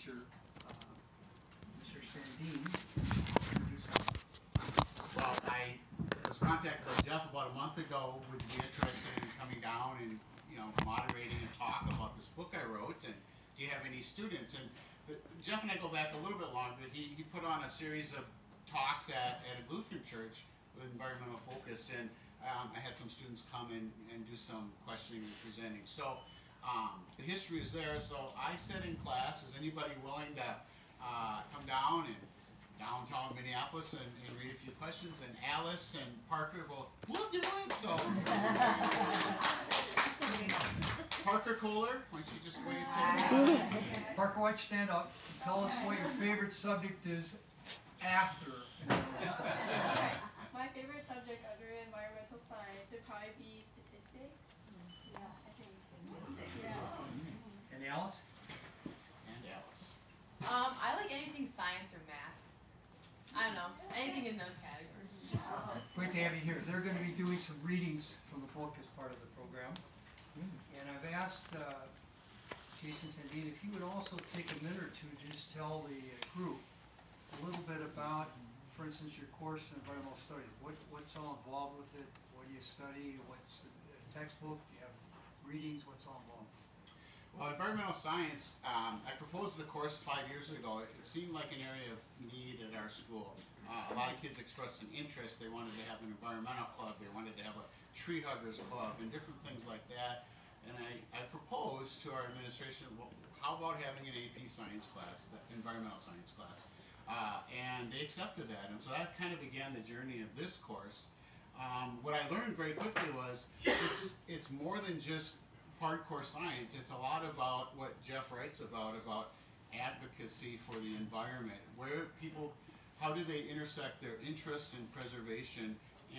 teacher, uh, Mr. Sandeen. Well, I was contacted by Jeff about a month ago, would you be interested in coming down and, you know, moderating a talk about this book I wrote, and do you have any students? And Jeff and I go back a little bit longer, he, he put on a series of talks at, at a Lutheran church with environmental focus, and, um, I had some students come and, and do some questioning and presenting, so, um, the history is there, so I said in class, is anybody willing to, uh, come down and downtown Minneapolis and, and read a few questions, and Alice and Parker will, we'll do it, so. Parker Kohler, why don't you just wait? till- Parker, why don't you stand up and tell us what your favorite subject is after? My favorite subject under environmental science would probably be statistics. Yeah, I think statistics. Yeah. And Alice? And Alice. Um, I like anything science or math. I don't know, anything in those categories. Great to have you here. They're gonna be doing some readings from the book as part of the program. And I've asked, uh, Jayson Sandeen if you would also take a minute or two to just tell the uh, group a little bit about, for instance, your course in environmental studies. What, what's all involved with it? What do you study? What's the textbook? Do you have readings? What's all involved? Well, environmental science, um, I proposed the course five years ago. It, seemed like an area of need at our school. Uh, a lot of kids expressed an interest. They wanted to have an environmental club. They wanted to have a tree huggers club and different things like that. And I, I proposed to our administration, well, how about having an AP science class, the environmental science class? Uh, and they accepted that. And so that kind of began the journey of this course. Um, what I learned very quickly was it's, it's more than just hardcore science. It's a lot about what Jeff writes about, about advocacy for the environment. Where people, how do they intersect their interest in preservation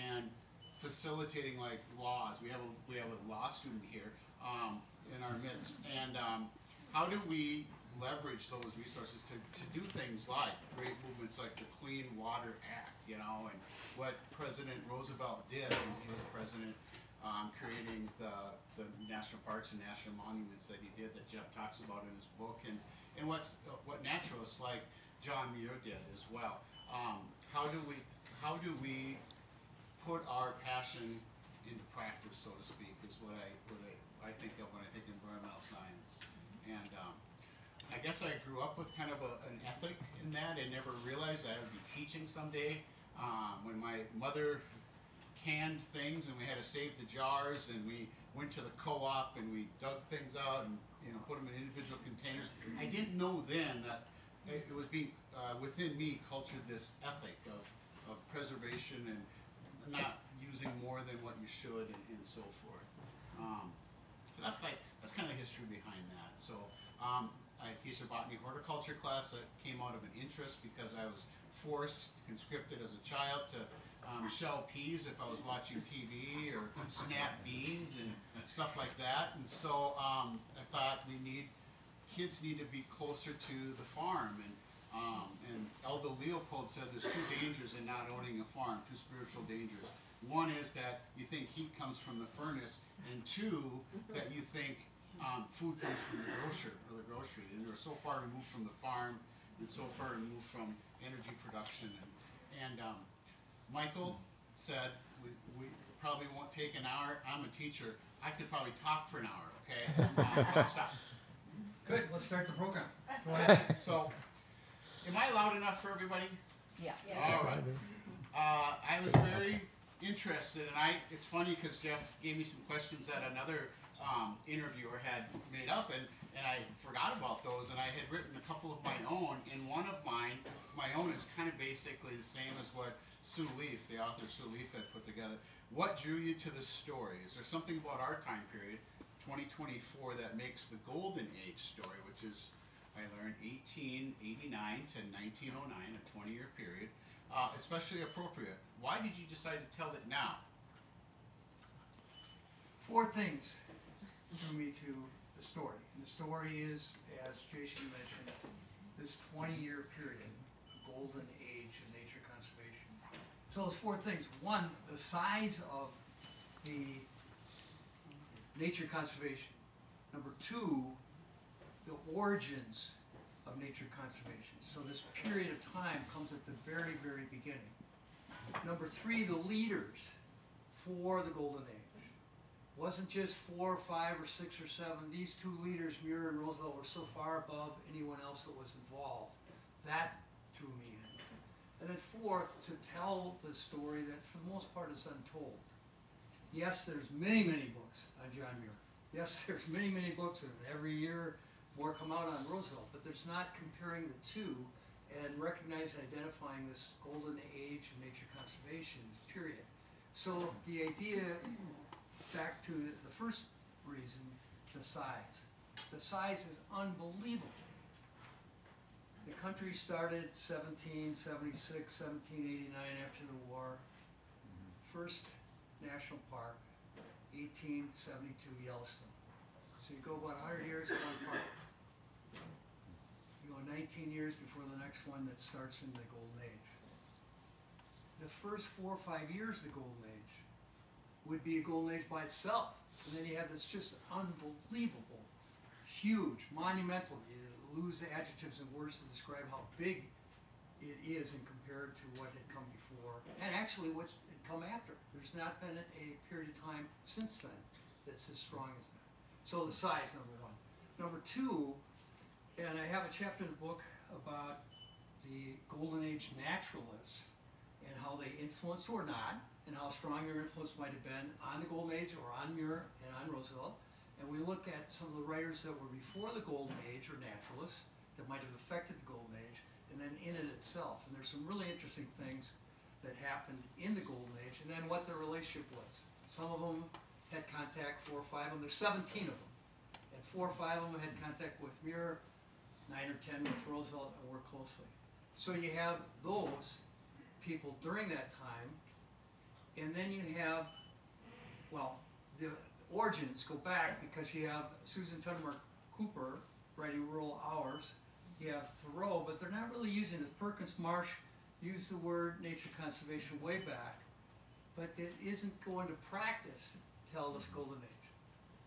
and facilitating like laws? We have a, we have a law student here, um, in our midst. And, um, how do we leverage those resources to, to do things like great movements like the Clean Water Act, you know, and what President Roosevelt did when he was president, um, creating the, the national parks and national monuments that he did that Jeff talks about in his book, and, and what's, what naturalists like John Muir did as well. Um, how do we, how do we put our passion into practice, so to speak, is what I, what I, I think of when I think environmental science. And, um, I guess I grew up with kind of a, an ethic in that and never realized I would be teaching someday. Um, when my mother canned things and we had to save the jars and we went to the co-op and we dug things out and, you know, put them in individual containers. I didn't know then that it, was being, uh, within me cultured this ethic of, of preservation and not using more than what you should and, and so forth. Um, that's like, that's kind of the history behind that. So, um, I teach a botany horticulture class that came out of an interest because I was forced, conscripted as a child to um, shell peas if I was watching TV or snap beans and stuff like that. And so um, I thought we need, kids need to be closer to the farm. And, um, and Aldo Leopold said there's two dangers in not owning a farm, two spiritual dangers. One is that you think heat comes from the furnace, and two, that you think um, food comes from the grocer or the grocery, and we're so far removed from the farm and so far removed from energy production. And, and um, Michael said we, we probably won't take an hour. I'm a teacher. I could probably talk for an hour. Okay, I'm gonna stop. Good, let's start the program. Go ahead. So, am I loud enough for everybody? Yeah. All right. Uh, I was very interested, and I, it's funny because Jeff gave me some questions that another um, interviewer had made up, and, and I forgot about those, and I had written a couple of my own, and one of mine, my own is kind of basically the same as what Sue Leaf, the author Sue Leaf had put together. What drew you to the story? Is there something about our time period, 2024, that makes the golden age story, which is, I learned, 1889 to 1909, a 20 year period, uh, especially appropriate? Why did you decide to tell it now? Four things drew me to the story. And the story is, as Jayson mentioned, this twenty-year period, golden age. So those four things. One, the size of the nature conservation. Number two, the origins of nature conservation. So this period of time comes at the very, very beginning. Number three, the leaders for the Golden Age. Wasn't just four, or five, or six, or seven. These two leaders, Muir and Roosevelt, were so far above anyone else that was involved. That drew me in. And then fourth, to tell the story that for the most part is untold. Yes, there's many, many books on John Muir. Yes, there's many, many books, and every year more come out on Roosevelt, but there's not comparing the two and recognizing and identifying this golden age of nature conservation period. So the idea, back to the first reason, the size. The size is unbelievable. The country started 1776, 1789 after the war. First national park, 1872 Yellowstone. So you go about 100 years in one park. You go 19 years before the next one that starts in the Golden Age. The first four or five years of the Golden Age would be a Golden Age by itself. And then you have this just unbelievable, huge, monumental, lose adjectives and words to describe how big it is and compared to what had come before, and actually what's come after. There's not been a period of time since then that's as strong as that. So the size, number one. Number two, and I have a chapter in the book about the Golden Age naturalists and how they influenced or not, and how strong their influence might have been on the Golden Age or on Muir and on Roosevelt. And we look at some of the writers that were before the Golden Age or naturalists that might have affected the Golden Age, and then in it itself. And there's some really interesting things that happened in the Golden Age, and then what their relationship was. Some of them had contact, four or five of them. There's 17 of them, and four or five of them had contact with Muir, nine or ten with Roosevelt, and worked closely. So you have those people during that time, and then you have, well, the origins go back because you have Susan Tudor Cooper writing Rural Hours. You have Thoreau, but they're not really using this. Perkins Marsh used the word nature conservation way back, but it isn't going to practice till this golden age.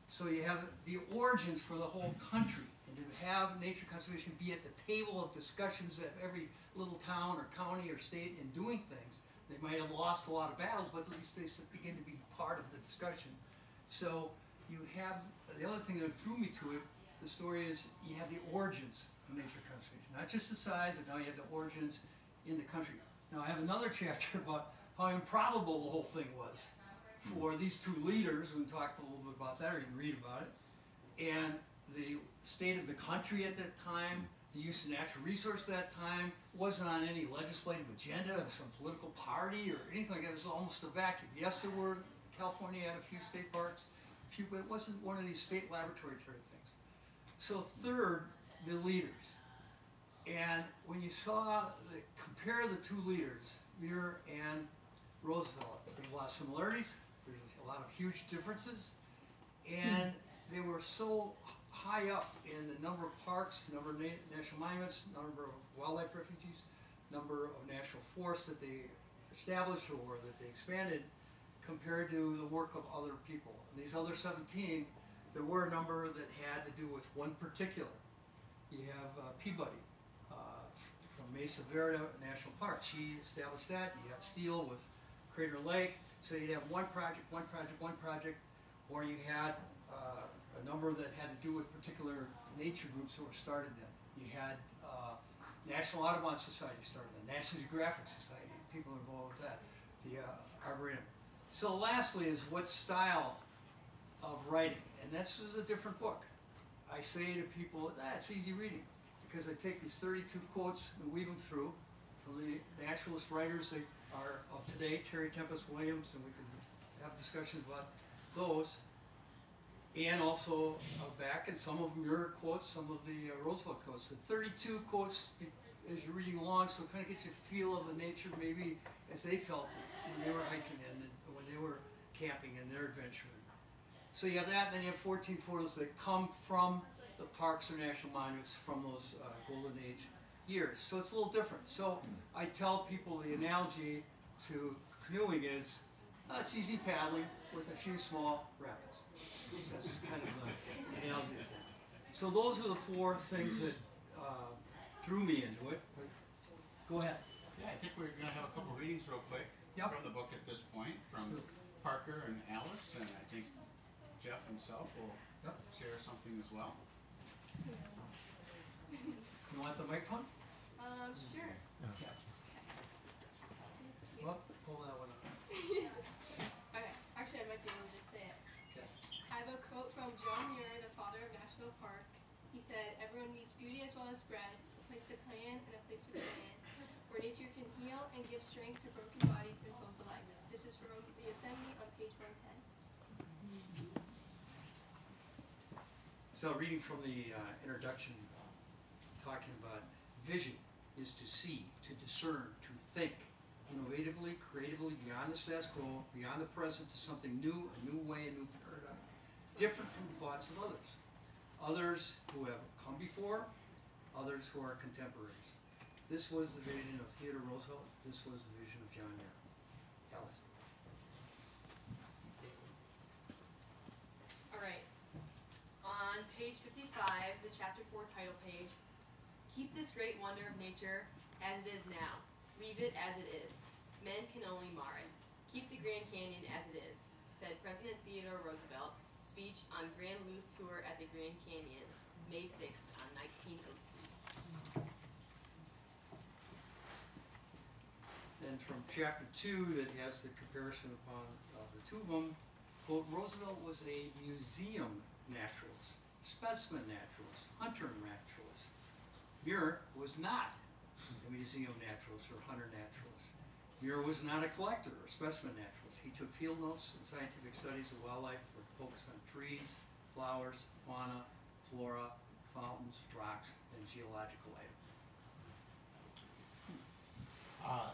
So you have the origins for the whole country, and to have nature conservation be at the table of discussions of every little town or county or state in doing things. They might have lost a lot of battles, but at least they begin to be part of the discussion. So you have, the other thing that drew me to it, the story is you have the origins of nature conservation, not just the size, but now you have the origins in the country. Now I have another chapter about how improbable the whole thing was for hmm. these two leaders, we talked a little bit about that, or you can read about it, and the state of the country at that time, the use of natural resource at that time, wasn't on any legislative agenda of some political party or anything like that, it was almost a vacuum. Yes, there were, California had a few state parks, few, but it wasn't one of these state laboratory type things. So third, the leaders. And when you saw, the, compare the two leaders, Muir and Roosevelt, there's a lot of similarities, there's a lot of huge differences, and hmm. they were so high up in the number of parks, number of na- national monuments, number of wildlife refuges, number of national forests that they established or that they expanded compared to the work of other people. And these other seventeen, there were a number that had to do with one particular. You have uh, Peabody, uh, from Mesa Verde National Park, she established that, you have Steel with Crater Lake, so you'd have one project, one project, one project, or you had, uh, a number that had to do with particular nature groups that were started then. You had, uh, National Audubon Society started then, National Geographic Society, people involved with that, the, uh, Arboretum. So lastly is what style of writing, and this is a different book. I say to people, ah, it's easy reading, because I take these thirty-two quotes and weave them through from the naturalist writers that are of today, Terry Tempest Williams, and we can have discussions about those. And also uh, back and some of Muir quotes, some of the uh, Roosevelt quotes. The thirty-two quotes as you're reading along, so it kind of gets you a feel of the nature maybe as they felt it when they were hiking were camping and their adventuring. So you have that, and then you have fourteen photos that come from the parks or national monuments from those uh, golden age years. So it's a little different. So I tell people the analogy to canoeing is, uh, it's easy paddling with a few small rapids. So that's kind of the analogy thing. So those are the four things that uh, threw me into it, go ahead. Yeah, I think we're gonna have a couple readings real quick Yep. from the book at this point, from Parker and I think Jeff himself will Yep. share something as well. You want the microphone? Um, sure. Yeah. Well, pull that one up. Okay, actually, I might be able to just say it. Okay. I have a quote from John Muir, the father of national parks. He said, Everyone needs beauty as well as bread, a place to play in and a place to play in, where nature can heal and give strength to broken bodies and souls alike. This is from the Assembly on page 110. So reading from the uh, introduction, talking about vision is to see, to discern, to think innovatively, creatively, beyond the status quo, beyond the present to something new, a new way, a new paradigm, different from the thoughts of others. Others who have come before, others who are contemporaries. This was the vision of Theodore Roosevelt, this was the vision of John Muir. Alice? Alright. On page fifty-five, the chapter four title page, keep this great wonder of nature as it is now. Leave it as it is. Men can only mar it. Keep the Grand Canyon as it is, said President Theodore Roosevelt, speech on Grand Loop Tour at the Grand Canyon, May sixth on nineteen oh three. Then from chapter two, that has the comparison upon of the two of them, quote, Roosevelt was a museum naturalist, specimen naturalist, hunter naturalist. Muir was not a museum naturalist or hunter naturalist. Muir was not a collector or specimen naturalist. He took field notes and scientific studies of wildlife with focus on trees, flowers, fauna, flora, fountains, rocks, and geological items. Uh,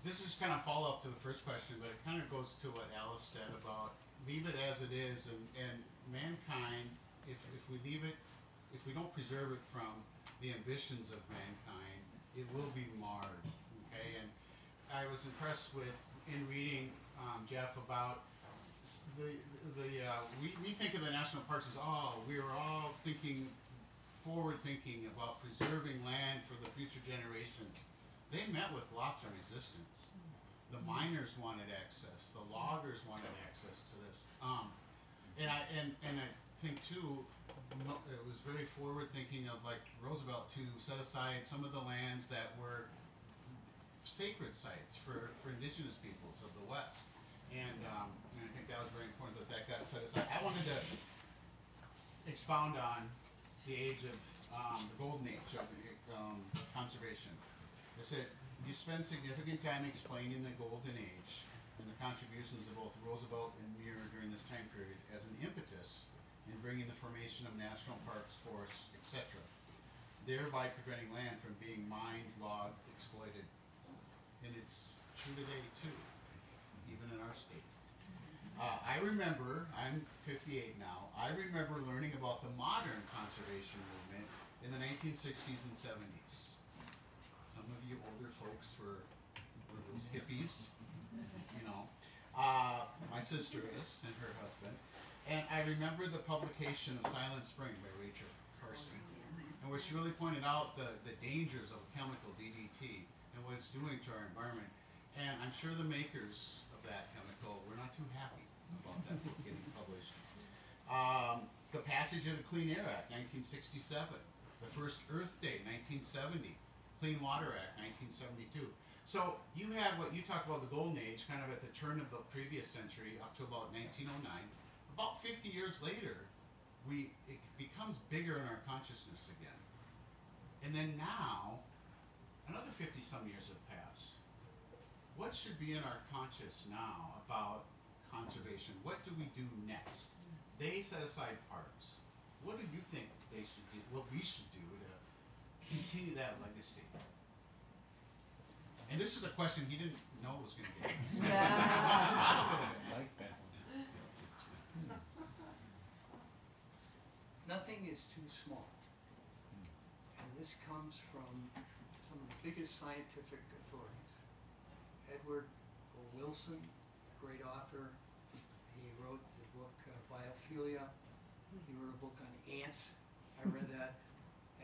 this is kind of follow up to the first question, but it kind of goes to what Alice said about leave it as it is, and, and mankind, if, if we leave it, if we don't preserve it from the ambitions of mankind, it will be marred. Okay, and I was impressed with in reading um, Jeff about the the uh, we we think of the national parks as oh we are all thinking forward thinking about preserving land for the future generations they met with lots of resistance. The miners wanted access, the loggers wanted access to this. Um, and I and, and I think too, it was very forward thinking of like Roosevelt to set aside some of the lands that were sacred sites for, for indigenous peoples of the West. And, um, and I think that was very important that that got set aside. I wanted to expound on the age of um, the golden age of um, conservation. I said you spend significant time explaining the golden age and the contributions of both Roosevelt and Muir during this time period as an impetus in bringing the formation of national parks, forests, etc., thereby preventing land from being mined, logged, exploited. And it's true today too, even in our state. Uh, I remember, I'm 58 now, I remember learning about the modern conservation movement in the 1960s and 70s. Some of you older folks were, were those hippies, you know. Uh, my sister is, and her husband. And I remember the publication of Silent Spring by Rachel Carson, and where she really pointed out the, the dangers of chemical DDT and what it's doing to our environment. And I'm sure the makers of that chemical were not too happy about that book getting published. Um, the passage of the Clean Air Act, 1967. The first Earth Day, 1970. Clean Water Act, 1972. So you had what you talked about the golden age, kind of at the turn of the previous century, up to about 1909. About 50 years later, we it becomes bigger in our consciousness again. And then now, another 50 some years have passed. What should be in our conscious now about conservation? What do we do next? They set aside parks. What do you think they should do? What we should do to continue that legacy? And this is a question he didn't know was going to get asked. On the spot a little bit. Like that. Nothing is too small. And this comes from some of the biggest scientific authorities. Edward O. Wilson, great author, he wrote the book uh, Biophilia. He wrote a book on ants. I read that.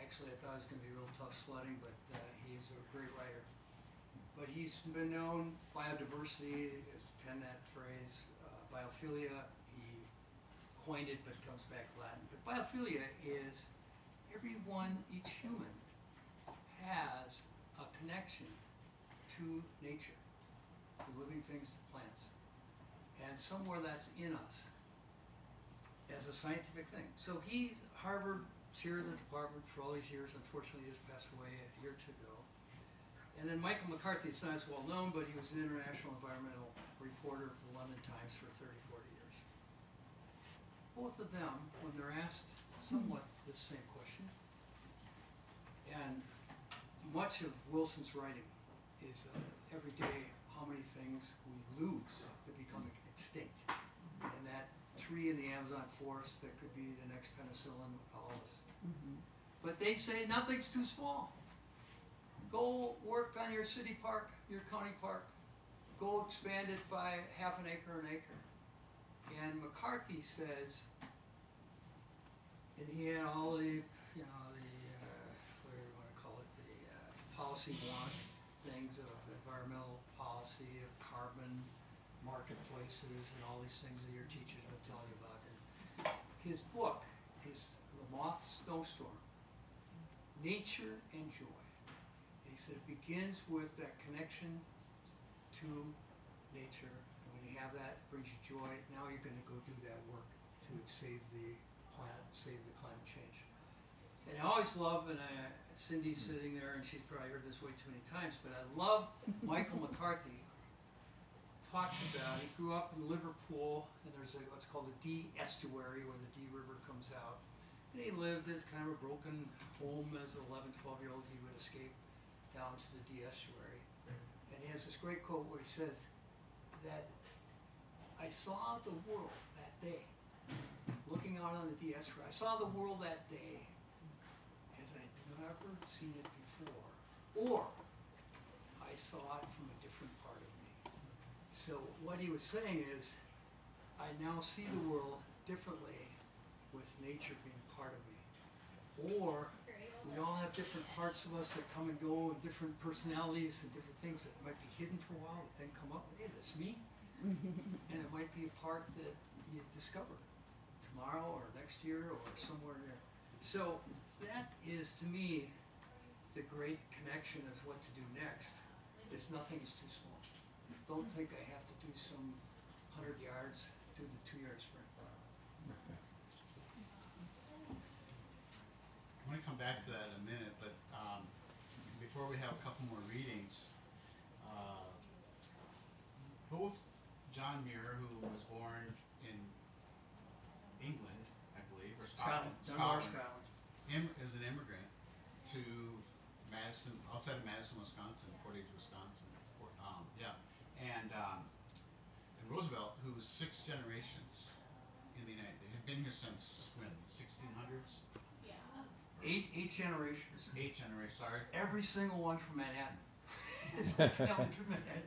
Actually, I thought it was gonna be real tough sledding, but, uh, he's a great writer. But he's been known, biodiversity, has penned that phrase, uh, biophilia, coined it, but comes back Latin. But biophilia is everyone, each human has a connection to nature, to living things, to plants. And somewhere that's in us as a scientific thing. So he's Harvard chair of the department for all these years, unfortunately he just passed away a year or two ago. And then Michael McCarthy, it's not as well known, but he was an international environmental reporter for the London Times for 30, 40 years. Both of them, when they're asked somewhat the same question, and much of Wilson's writing is uh, every day how many things we lose that become extinct. And that tree in the Amazon forest that could be the next penicillin, all this. But they say nothing's too small. Go work on your city park, your county park. Go expand it by half an acre, an acre. And McCarthy says, and he had all the, you know, the, uh, what do you wanna call it, the, uh, policy block things of environmental policy, of carbon marketplaces and all these things that your teachers will tell you about. And his book is The Moth Snowstorm, Nature and Joy. And he said it begins with that connection to nature. And when you have that, it brings you joy. Now you're gonna go do that work to save the planet, save the climate change. And I always love, and I, Cindy's hmm. sitting there, and she's probably heard this way too many times, but I love Michael McCarthy talks about, he grew up in Liverpool, and there's a, what's called the Dee estuary where the Dee River comes out. And he lived as kind of a broken home as an 11, 12 year old. He would escape down to the Dee estuary. Hmm. And he has this great quote where he says that I saw the world that day, looking out on the estuary. I saw the world that day as I'd never seen it before, or I saw it from a different part of me. So what he was saying is, I now see the world differently with nature being part of me. Or we all have different parts of us that come and go, and different personalities and different things that might be hidden for a while, that then come up. Hey, that's me. And it might be a part that you discover tomorrow or next year or somewhere there. So that is to me the great connection of what to do next. Is nothing is too small. Don't think I have to do some hundred yards, do the two yard sprint. I'm gonna come back to that in a minute, but, um, before we have a couple more readings, uh, both John Muir, who was born in England, I believe, or Scotland, Dunbar, Scotland. im- is an immigrant to Madison, outside of Madison, Wisconsin, Portage, Wisconsin. Port- Um, yeah, and um, and Roosevelt, who was six generations in the United, they had been here since when, sixteen hundreds, Yeah. Eight, eight generations. eight generations. Sorry, Every single one from Manhattan. His family from Manhattan.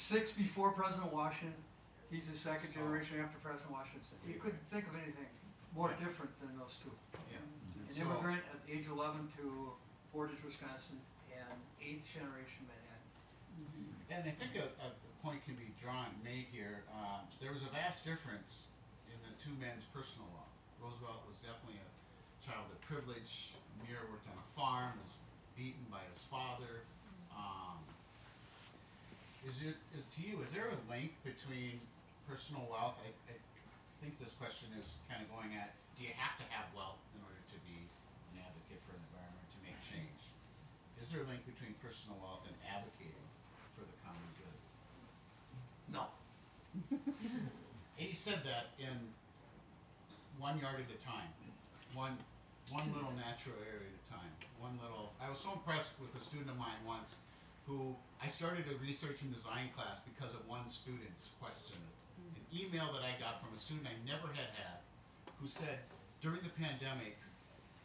Three- Six before President Washington. He's the second generation after President Washington. You couldn't think of anything more different than those two. yeah. An So- immigrant at age eleven to Portage, Wisconsin, and eighth generation Manhattan. And I think a, a a point can be drawn, made here, uh, there was a vast difference in the two men's personal wealth. Roosevelt was definitely a child of privilege, Muir worked on a farm, was beaten by his father. Um, is it, is- to you, is there a link between personal wealth, I, I think this question is kinda going at, do you have to have wealth in order to be an advocate for the environment, to make change? Is there a link between personal wealth and advocating for the common good? No. And he said that in one yard at a time, one, one little natural area at a time, one little, I was so impressed with a student of mine once who, I started a research and design class because of one student's question. Hmm. An email that I got from a student I never had had, who said, during the pandemic,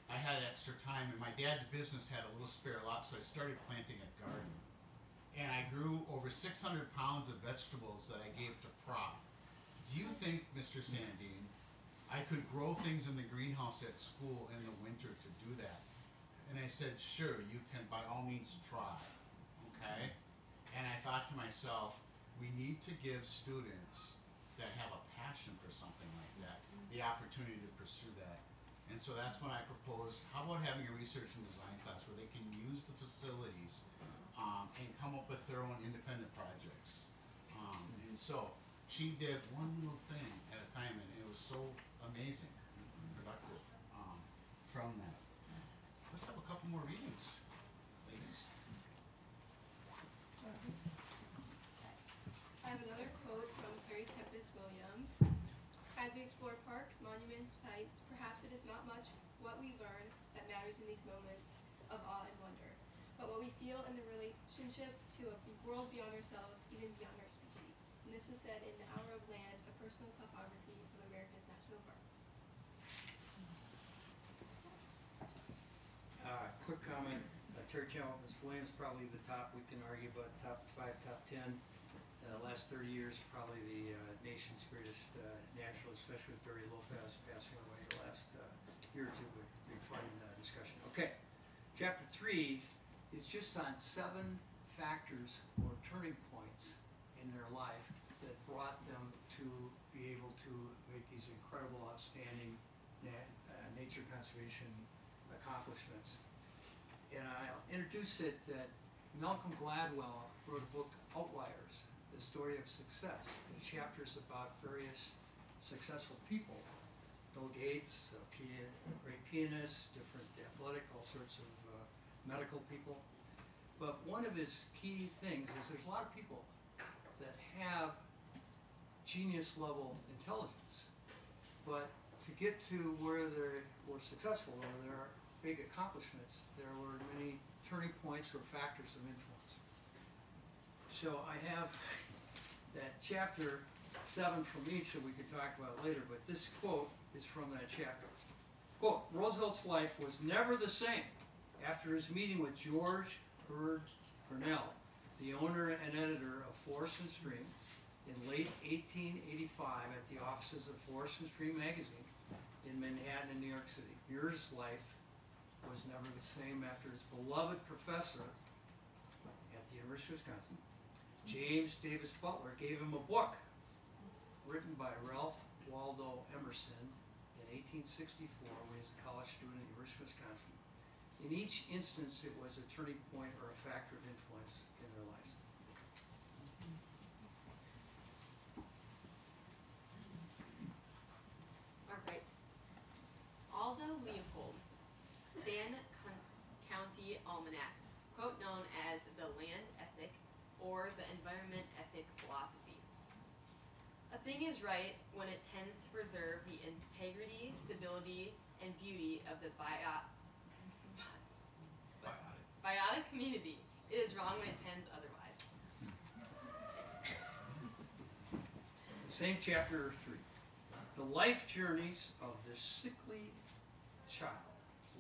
I had extra time and my dad's business had a little spare lot, so I started planting a garden. And I grew over six hundred pounds of vegetables that I gave to prop. Do you think, Mr. Sandeen, I could grow things in the greenhouse at school in the winter to do that? And I said, sure, you can by all means try, okay? And I thought to myself, we need to give students that have a passion for something like that, the opportunity to pursue that. And so that's when I proposed, how about having a research and design class where they can use the facilities, um, and come up with their own independent projects. Um, and so, she did one little thing at a time, and it was so amazing and productive, um, from that. Let's have a couple more readings, ladies. I have another quote from Terry Tempest Williams. As we explore parks, monuments, sites, perhaps it is not much what we learn that matters in these moments of awe and wonder, but what we feel in the relationship to a world beyond ourselves, even beyond our species. And this was said in The Hour of Land, a personal topography of America's national parks. Uh, quick comment, Terry Tempest Williams, probably the top, we can argue about top five, top ten. Uh, last thirty years, probably the, uh, nation's greatest, uh, naturalist, especially with Barry Lopez passing away the last, uh, year or two, would be fun, discussion. Okay, chapter three is just on seven factors or turning points in their life that brought them to be able to make these incredible, outstanding na- uh, nature conservation accomplishments. And I'll introduce it that Malcolm Gladwell wrote a book, Outliers, the story of success. And chapters about various successful people. Bill Gates, a great pianist, different athletic, all sorts of uh, medical people. But one of his key things is there's a lot of people that have genius level intelligence. But to get to where they were successful or their big accomplishments, there were many turning points or factors of influence. So I have that chapter seven from each that we could talk about later, but this quote is from that chapter. Quote, Roosevelt's life was never the same after his meeting with George Bird Grinnell, the owner and editor of Forest and Stream, in late eighteen eighty-five at the offices of Forest and Stream magazine in Manhattan in New York City. Muir's life was never the same after his beloved professor at the University of Wisconsin, James Davie Butler, gave him a book written by Ralph Waldo Emerson in eighteen sixty-four when he was a college student at the University of Wisconsin. In each instance, it was a turning point or a factor of influence in their lives. Alright. Aldo Leopold, San Con- County Almanac, quote known as the land ethic or the environment ethic philosophy. A thing is right when it tends to preserve the integrity, stability, and beauty of the bio- Biotic. biotic community. It is wrong when it tends otherwise. Same chapter three. The life journeys of this sickly child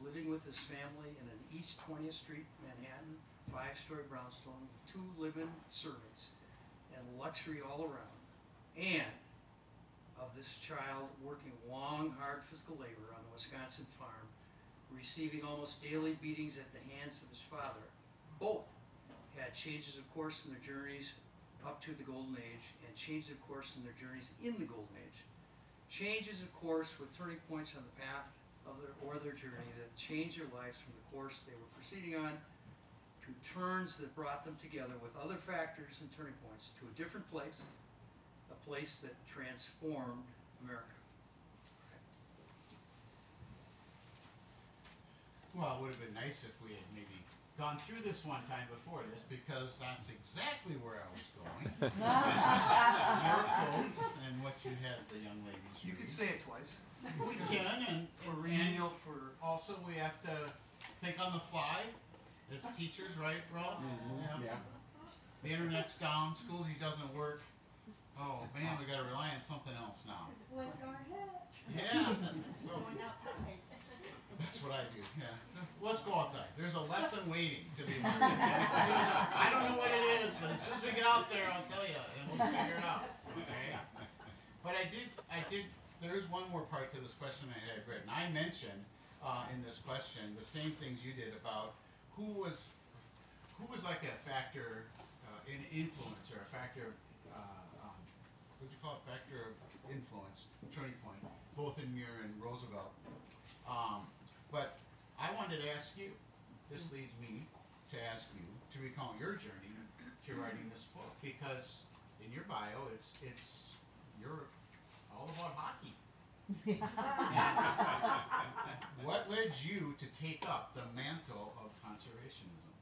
living with his family in an East Twentieth Street, Manhattan, five-story brownstone, two live-in servants, and luxury all around. And of this child working long, hard physical labor on the Wisconsin farm, receiving almost daily beatings at the hands of his father. Both had changes of course in their journeys up to the golden age and changes of course in their journeys in the golden age. Changes of course with turning points on the path of their or their journey that changed their lives from the course they were proceeding on turns that brought them together with other factors and turning points to a different place, a place that transformed America. Well, it would have been nice if we had maybe gone through this one time before this, because that's exactly where I was going. Your quotes and what you had the young ladies You could read. say it twice. We can, and, For and, and for also we have to think on the fly as teachers, right, Ralph? Yeah. The internet's down, Schoology doesn't work. Oh man, we gotta rely on something else now. Like our head. Yeah, so Going outside. that's what I do, yeah. Let's go outside. There's a lesson waiting to be learned. As as- I don't know what it is, but as soon as we get out there, I'll tell you, and we'll figure it out, okay? But I did, I did, there is one more part to this question I had written. I mentioned uh, in this question, the same things you did about who was, who was like a factor, uh, in influence or a factor of, uh, um, what'd you call it, factor of influence, turning point, both in Muir and Roosevelt. Um, but I wanted to ask you, this leads me to ask you to recall your journey to writing this book, because in your bio, it's, it's, you're all about hockey. What led you to take up the mantle of conservationism?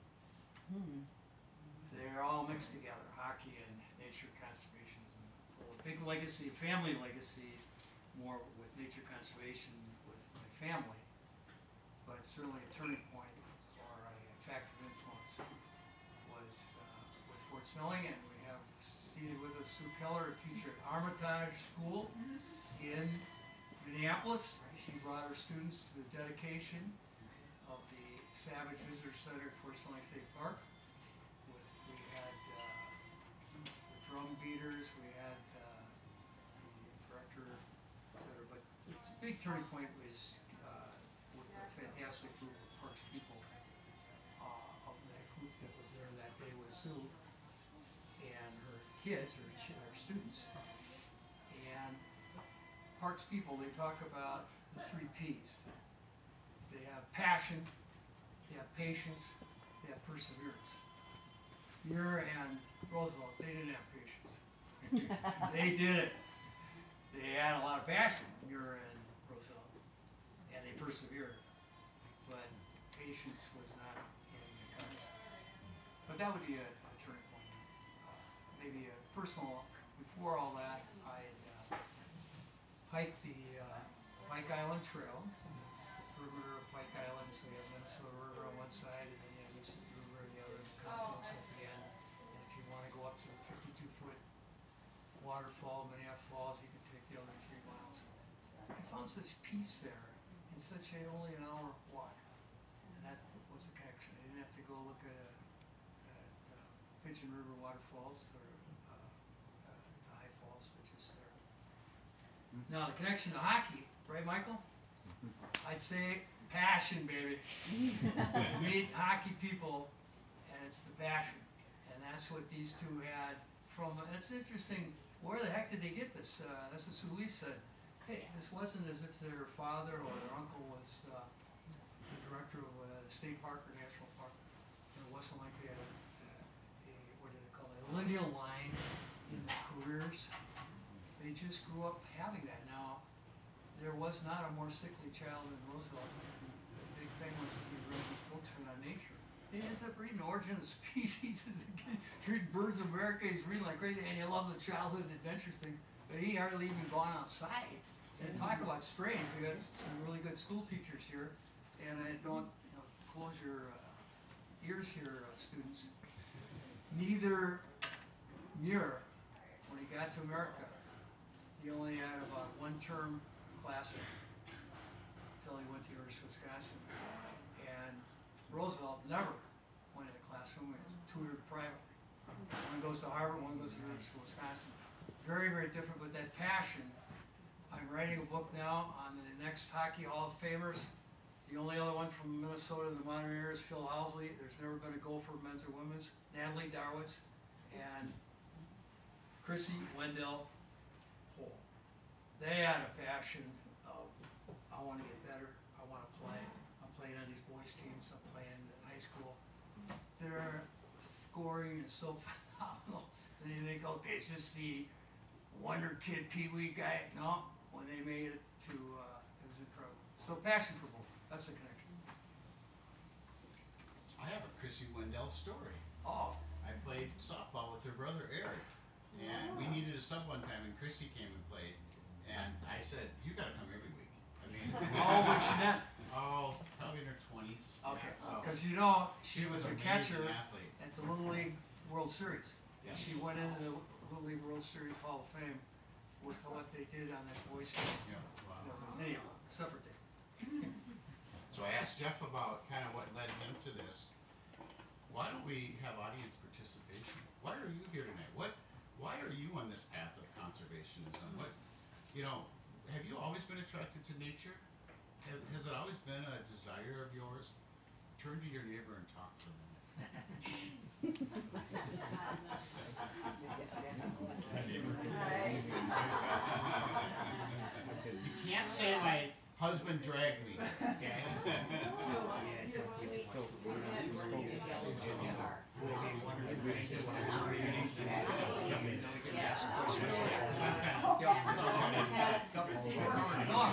They're all mixed together, hockey and nature conservationism. Well, a big legacy, family legacy, more with nature conservation with my family. But certainly a turning point or a factor of influence was uh, with Fort Snelling and we have seated with us Sue Keller, a teacher at Armitage School in Minneapolis. She brought her students to the dedication of the Savage Visitor Center at Fort State Park with, we had, uh, the drum beaters, we had, uh, the director, etc. but the big turning point was, uh, with a fantastic group of Parks people, uh, of that group that was there that day with Sue and her kids, her, her students. And Parks people, they talk about the three Ps. They have passion, they have patience, they have perseverance. Muir and Roosevelt, they didn't have patience. they did it. They had a lot of passion, Muir and Roosevelt, and they persevered. But patience was not in the cards. But that would be a, a turning point. Uh, maybe a personal, before all that, I had uh, hiked the uh, Pike Island Trail. It's the perimeter of Pike Island, so you have Minnesota River on one side and then you have Mississippi River on the other, and the confluence at the end. And if you wanna go up to the fifty-two foot waterfall, Minnehaha Falls, you can take the other three miles. I found such peace there in such a only an hour walk. And that was the connection. I didn't have to go look at, a, at uh, Pigeon River waterfalls or uh, uh, the high falls, which is there. Now the connection to hockey, right, Michael? I'd say passion, baby. meet hockey people, and it's the passion, and that's what these two had. From it's interesting. Where the heck did they get this? Uh, this is who Lee said. Hey, this wasn't as if their father or their uncle was uh, the director of a state park or national park. It wasn't like they had a, a, a what did they call it, a lineal line in their careers. They just grew up having that. Now, there was not a more sickly child than Roosevelt. Thing was he read these books nature. He ends up reading Origin of Species. He's reading Birds of America. He's reading like crazy, and he loves the childhood adventures things. But he hardly even gone outside. And talk about strange. We got some really good school teachers here, and I don't you know close your uh, ears here, uh, students. Neither Muir, when he got to America, he only had about one term classroom until he went to University of Wisconsin. And Roosevelt never went in a classroom, he was tutored privately. One goes to Harvard, one goes to University of Wisconsin. Very, very different, but that passion. I'm writing a book now on the next Hockey Hall of Famers. The only other one from Minnesota, in the Mountaineer, is Phil Housley. There's never been a gopher, men's or women's. Natalie Darwitz and Krissy Wendell Pohl. They had a passion of, I wanna get better, I wanna play. I'm playing on these boys' teams, I'm playing in high school. Their scoring is so phenomenal. And you think, okay, is this the wonder kid Pee Wee guy? No, when they made it to, uh, it was incredible. So passion for both, that's the connection. I have a Krissy Wendell story. Oh, I played softball with her brother Eric, and we needed a sub one time, and Krissy came and played. And I said, "You gotta come every week." I mean, oh, what's she not? oh, probably in her twenties. Okay, so oh, cause you know, she she was a amazing catcher athlete. at the Little League World Series. Yeah. She went into the Little League World Series Hall of Fame with what they did on that boys' team. Yeah. You know, but anyhow, separate day. So I asked Jeff about kind of what led him to this. Why don't we have audience participation? Why are you here tonight? What, why are you on this path of conservationism? What, you know, have you always been attracted to nature? Has, has it always been a desire of yours? Turn to your neighbor and talk for a minute. You can't say my husband dragged me, okay? Cause I'm kinda, Morning shift, and you have the afternoon on, and then you have the day off, and then you're working afternoon.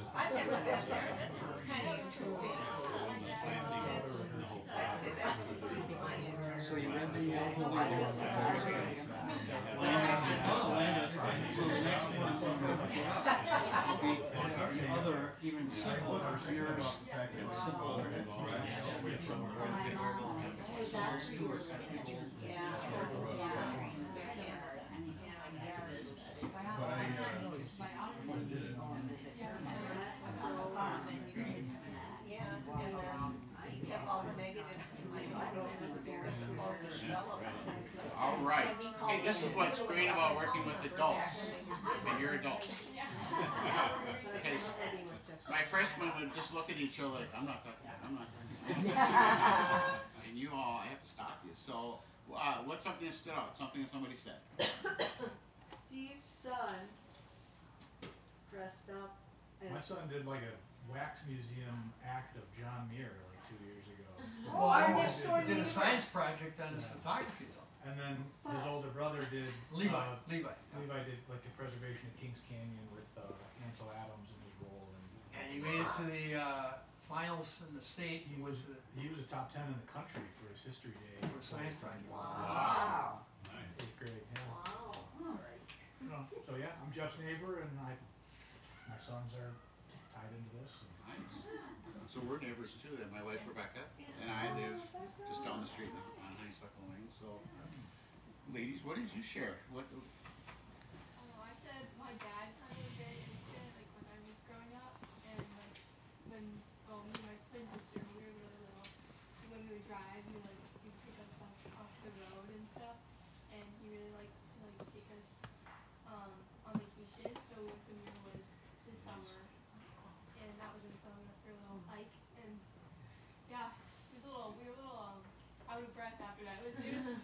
I've never been there, that sounds kind of interesting. I'd say that would be my interest. So you read the, uh, Oh, I was- So the next one is other, even simpler, for yours, simple. Yeah, and then I kept all the negatives to myself, I was embarrassed of all the developments. alright, hey, this is what's great about working with adults, and you're adults. Because my freshmen would just look at each other like, I'm not talking, I'm not talking. And you all, I have to stop you, so, uh, what's something that stood out, something that somebody said? Steve's son dressed up My son did like a wax museum act of John Muir like two years ago. So- Oh, our next door Did a science project on his photography though. And then his older brother did. Levi, uh, Levi. Levi did like the preservation of Kings Canyon with uh, Ansel Adams in his role, and And he made it to the, uh, finals in the state. he was he was a top ten in the country for his history day. For science project. Wow. Eighth grade, yeah. Wow. You so yeah, I'm Jeff's neighbor, and I, my sons are tied into this. And Nice. So we're neighbors too, then, my wife Rebecca and I live just down the street on Lane, so. Ladies, what did you share? What, Oh, I said my dad kind of it, like when I was growing up, and like when well me and my we were little, when we would drive, would like he'd pick us off off the road and stuff, and he really likes to like take us um on vacation. So we went to Muir Woods this summer, and that was really fun. We went for a little hike, and yeah, it was a little we were a little um out of breath after that. It was it was.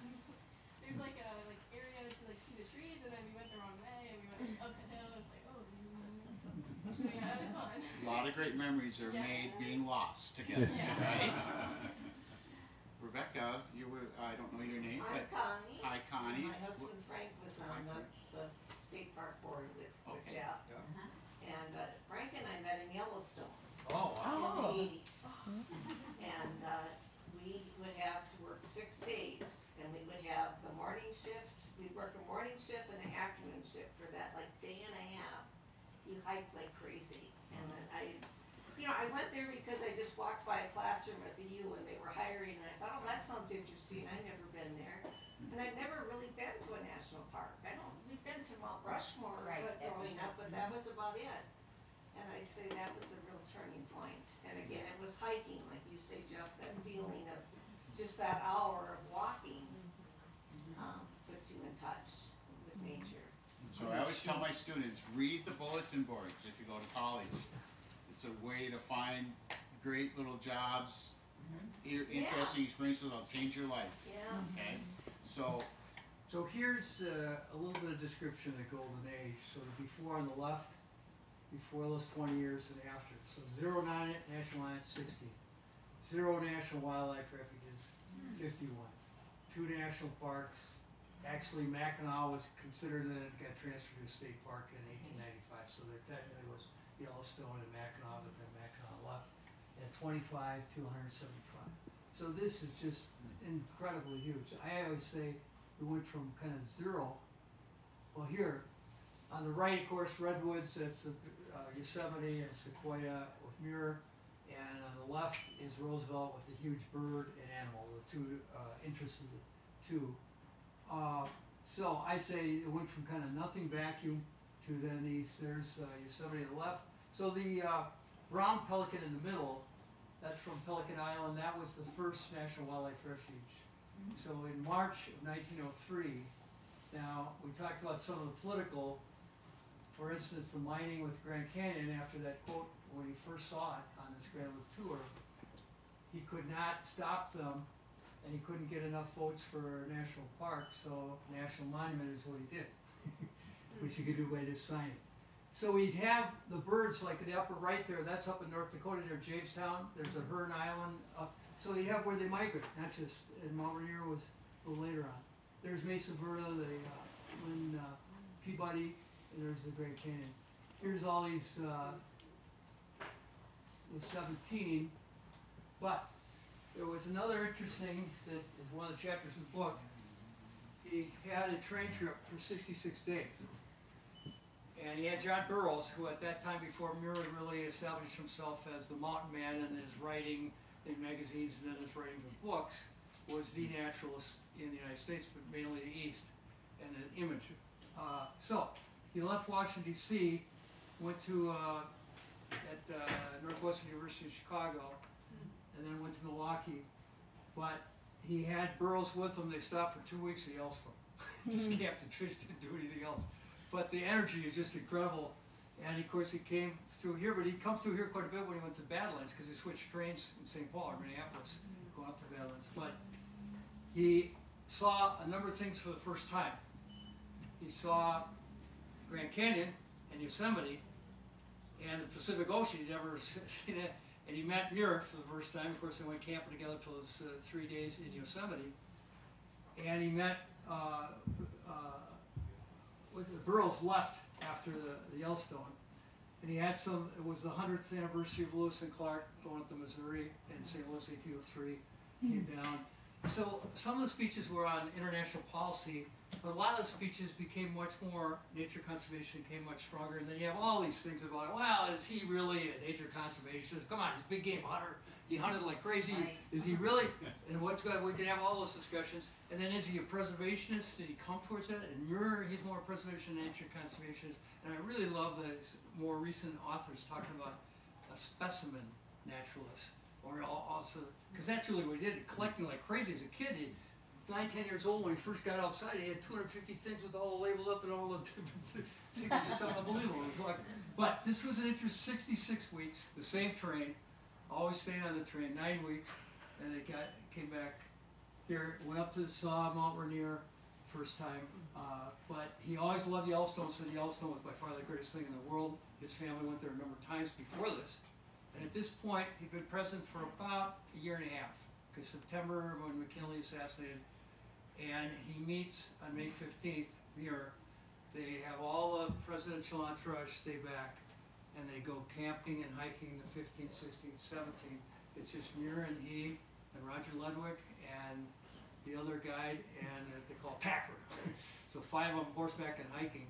There's like a like area to like see the trees, and then we went the wrong way, and we went up the hill. It was like, oh, yeah, it was fun. a lot of great memories are Yeah. made being lost together, Yeah. right? Rebecca, you were, I don't know your name, I'm but, Connie. hi Connie. My husband Frank was on the, the state park board with, with Okay. Jeff. And, uh, Frank and I met in Yellowstone Oh, wow. in the eighties. And, uh, we would have to work six days, and we would have the morning shift, we'd work a morning shift and an afternoon shift for that, like, day and a half. You hike like crazy, and then I, you know, I went there because I just walked by a classroom at the U and they were hiring, and I thought, oh, that sounds interesting, I've never been there. And I'd never really been to a national park, I don't, we've been to Mount Rushmore, Right, but growing up, but that was about it. And I'd say that was a real turning point. point, and again, it was hiking, like you say, Jeff, that feeling of just that hour of walking, um, puts you in touch with nature. So I always tell my students, read the bulletin boards if you go to college. It's a way to find great little jobs, mm-hmm. i- interesting experiences that'll change your life, Yeah. okay? Mm-hmm. So, So here's uh, a little bit of description of the golden age. So the before on the left, before those twenty years and after. So zero nine national lions, sixty. Zero national wildlife refuges, hmm. fifty-one. Two national parks. Actually, Mackinac was considered, and it got transferred to a state park in eighteen ninety-five. So there technically was Yellowstone and Mackinac, but then Mackinac left. And twenty-five, two hundred seventy-five. So this is just incredibly huge. I always say we went from kind of zero. Well, here, on the right, of course, redwoods, that's the, uh, Yosemite and Sequoia with Muir. And on the left is Roosevelt with the huge bird and animal, the two, uh, interests of the two. Uh, so I say it went from kind of nothing vacuum to then east, there's uh, Yosemite on the left. So the uh, brown pelican in the middle, that's from Pelican Island, that was the first National Wildlife Refuge. So in March of nineteen oh three, now, we talked about some of the political, for instance, the mining with Grand Canyon after that quote, when he first saw it on his Grand Loop tour, he could not stop them and he couldn't get enough votes for national park, so national monument is what he did. Which you could do by just signing. So we'd have the birds like the upper right there, that's up in North Dakota near Jamestown, there's a Hearn Island up, so you'd have where they migrate, not just, and Mount Rainier was a little later on. There's Mesa Verde, the, uh, Lynn, uh, Peabody, and there's the Grand Canyon. Here's all these, uh, the seventeen, but there was another interesting, that is one of the chapters in the book. He had a train trip for sixty-six days. And he had John Burroughs, who at that time before Muir really established himself as the mountain man in his writing in magazines and then his writing for books, was the naturalist in the United States, but mainly the East, and an image. Uh, so, he left Washington DC, went to, uh, at, uh, Northwestern University of Chicago, and then went to Milwaukee. But he had Burroughs with him, they stopped for two weeks at Yellowstone. Just camped and fished, didn't do anything else. But the energy is just incredible. And of course, he came through here, but he comes through here quite a bit when he went to Badlands, because he switched trains in St. Paul or Minneapolis, going up to Badlands. But he saw a number of things for the first time. He saw Grand Canyon and Yosemite and the Pacific Ocean. He'd never seen it. And he met Muir for the first time. Of course, they went camping together for those uh, three days in Yosemite. And he met uh, uh, with the Burroughs left after the, the Yellowstone. And he had some, it was the hundredth anniversary of Lewis and Clark going up to Missouri in St. Louis eighteen oh three, came hmm. down. So some of the speeches were on international policy, but a lot of the speeches became much more, nature conservation became much stronger. And then you have all these things about, wow, is he really a nature conservationist? Come on, he's a big game hunter. He hunted like crazy. Right. Is he really? And what's good, we can have all those discussions. And then is he a preservationist? Did he come towards that? And Muir, he's more preservation, nature conservationist. And I really love the more recent authors talking about a specimen naturalist. Or also, because that's really what he did, collecting like crazy as a kid. He, nine, ten years old, when he first got outside, he had 250 things with all the labeled up and all the different things. It was just unbelievable. It was like- But this was an interest, 66 weeks, the same train, always staying on the train, nine weeks, and they got, came back here, went up to, saw Mount Rainier first time, uh, but he always loved Yellowstone, said Yellowstone was by far the greatest thing in the world. His family went there a number of times before this, and at this point, he'd been president for about a year and a half, because September, when McKinley assassinated, and he meets on May fifteenth, Muir. They have all the presidential entourage stay back, and they go camping and hiking the fifteenth, sixteenth, seventeenth. It's just Muir and he, and Roger Ludwig, and the other guide, and uh, they call Packer. So five of them horseback and hiking,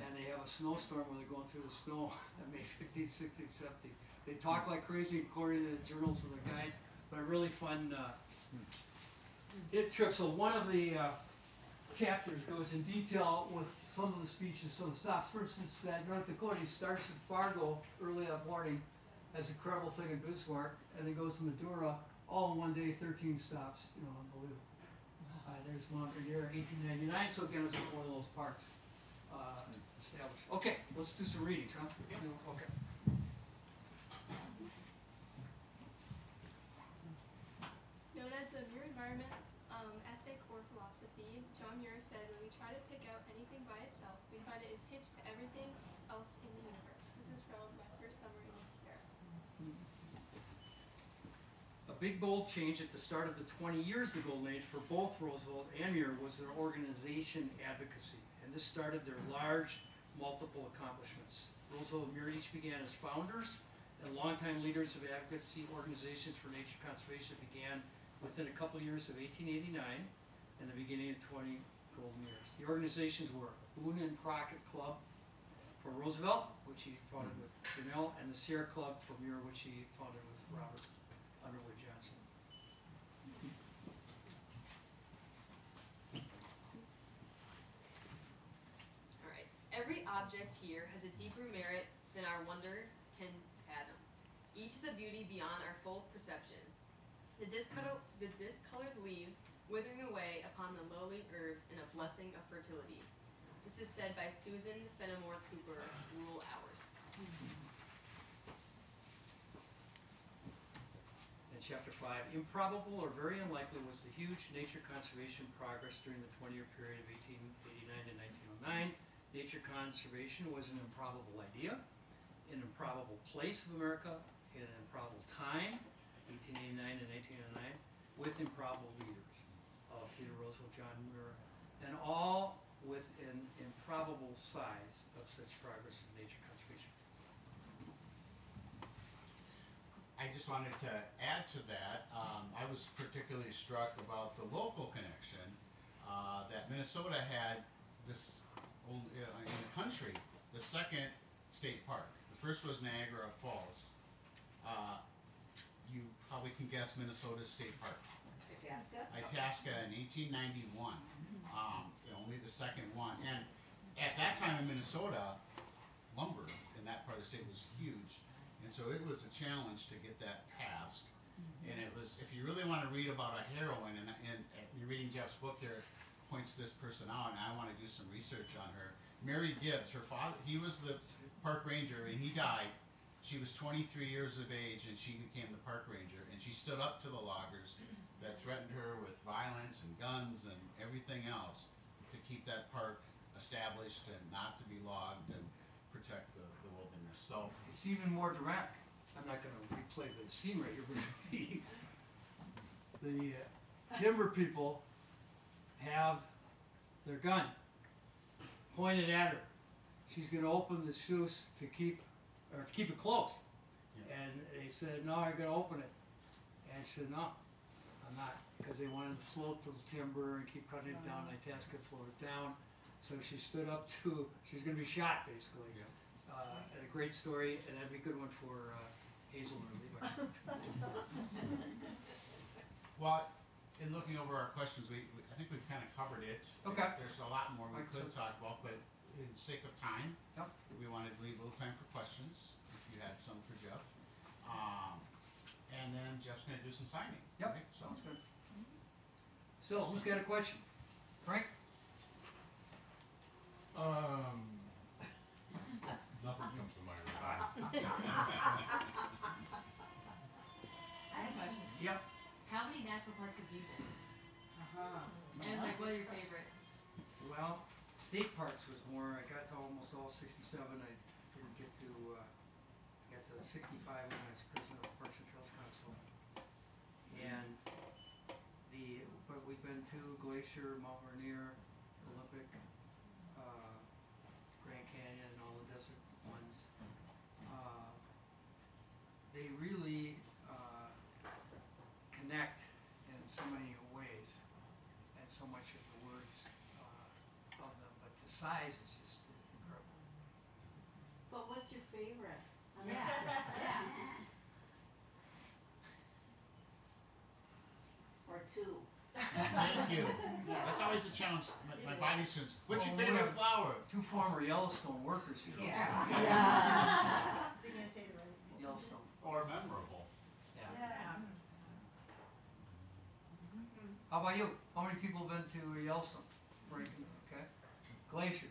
and they have a snowstorm where they're going through the snow on May fifteenth, sixteenth, seventeenth. They talk like crazy according to the journals of the guides, but a really fun, uh, it trip, so one of the, uh, chapters goes in detail with some of the speeches, some of the stops. For instance, that North Dakota, he starts at Fargo early that morning, has a incredible thing in Bismarck, and then goes to Medora, all in one day, thirteen stops, you know, unbelievable. Uh, there's one right here, eighteen ninety-nine, so again, it's one of those parks, uh, established. Okay, let's do some readings, huh? Okay. Known as the Muir Environment um, Ethic or Philosophy, John Muir said, when we try to pick out anything by itself, we to everything else in the universe. This is from my first summer in the Sierra. A big bold change at the start of the twenty years of the Golden Age for both Roosevelt and Muir was their organization advocacy, and this started their large, multiple accomplishments. Roosevelt and Muir each began as founders, and longtime leaders of advocacy organizations for nature conservation began within a couple years of eighteen eighty-nine and the beginning of twenty golden years. The organizations were Boone and Crockett Club for Roosevelt, which he founded mm-hmm. with Grinnell, and the Sierra Club for Muir, which he founded with Robert Underwood Johnson. Alright, every object here has a deeper merit than our wonder can fathom. Each is a beauty beyond our full perception. The discolored, the discolored leaves withering away upon the lowly herbs in a blessing of fertility. This is said by Susan Fenimore Cooper, Rural Hours. In chapter five, improbable or very unlikely was the huge nature conservation progress during the twenty-year period of eighteen eighty-nine to nineteen oh nine. Nature conservation was an improbable idea, an improbable place of America, in an improbable time, eighteen eighty-nine to nineteen oh nine, with improbable leaders of Theodore Roosevelt, John Muir, and all with an improbable size of such progress in nature conservation. I just wanted to add to that, um, I was particularly struck about the local connection, uh, that Minnesota had this, in the country, the second state park. The first was Niagara Falls. Uh, you probably can guess Minnesota's state park. Itasca? Itasca in eighteen ninety-one, um, only the second one, and at that time in Minnesota, lumber in that part of the state was huge, and so it was a challenge to get that passed. Mm-hmm. And it was, if you really wanna read about a heroine, and, and, and you're reading Jeff's book here, points this person out, and I wanna do some research on her. Mary Gibbs, her father, he was the park ranger, and he died, she was twenty-three years of age, and she became the park ranger, and she stood up to the loggers that threatened her with violence and guns and everything else to keep that park established and not to be logged and protect the, the wilderness. So, It's even more dramatic. I'm not gonna replay the scene right here, but the, the uh, timber people have their gun pointed at her. She's gonna open the sluice to keep, or to keep it closed. Yeah. And they said, no, I'm gonna open it. And she said, no, I'm not, because they wanted to float the timber and keep cutting it down, Itasca float it down. So she stood up to, she was gonna be shot, basically. Yeah. Uh, and a great story, and that'd be a good one for, uh, Hazel and Levi. well, in looking over our questions, we, we, I think we've kinda covered it. Okay. There's a lot more we Like could so- talk about, but in sake of time, Yep. we wanted to leave a little time for questions, if you had some for Jeff. Um, and then Jeff's gonna do some signing. Yep, right? So, sounds good. So, who's got a question? Frank? Um, nothing comes to mind right now. I have questions. Yep. How many national parks have you been? Uh-huh. And like, what are your favorite? Well, state parks was more, I got to almost all sixty-seven, I didn't get to, uh, I got to sixty-five when I was president of Parks and Trails Council. And the, but we've been to Glacier, Mount Rainier, Olympic, uh, Grand Canyon, and all the desert ones. Uh, they really, uh, connect in so many ways and so much of the words uh, of them, but the size is just incredible. But what's your favorite? Yeah, yeah. Or two? Thank you. That's always a challenge, my, my body students, what's your Well, we favorite have- flower? Two former Yellowstone workers, you know. so- Yeah. Is he say the right? Yellowstone, Or memorable. yeah. Yeah. How about you? How many people have been to Yellowstone? Frank, okay. Glacier.